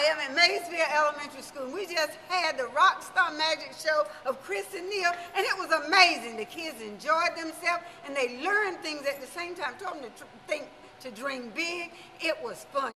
I am at Maysville Elementary School. We just had the Rockstar Magic Show of Chris and Neal, and it was amazing. The kids enjoyed themselves, and they learned things at the same time. Told them to tr- think, to dream big. It was fun.